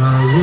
My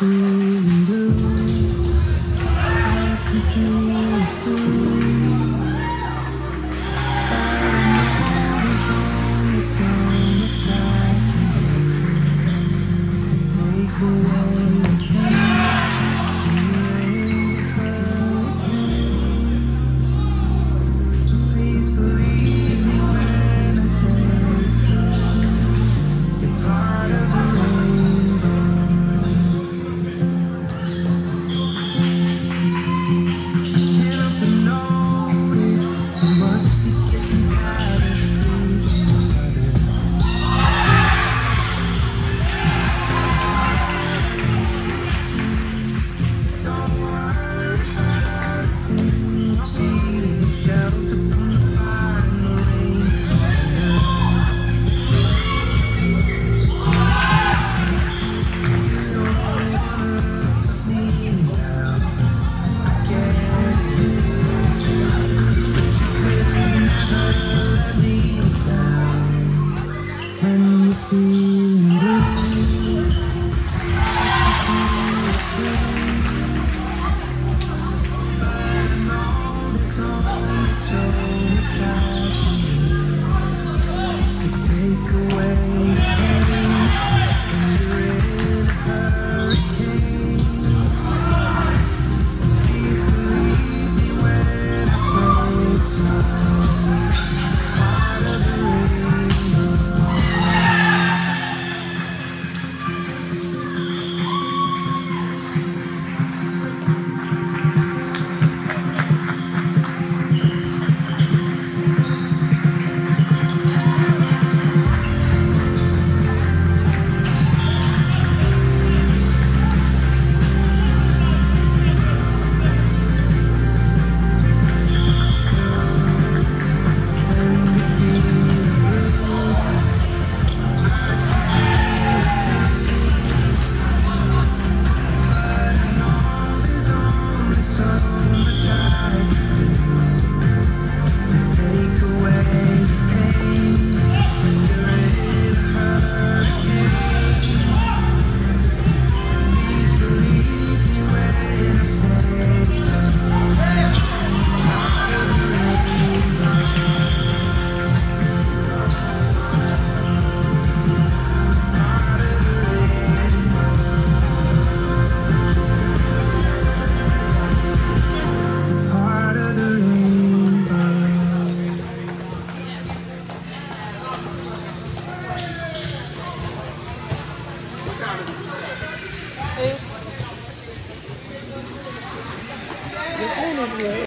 Mm-hmm.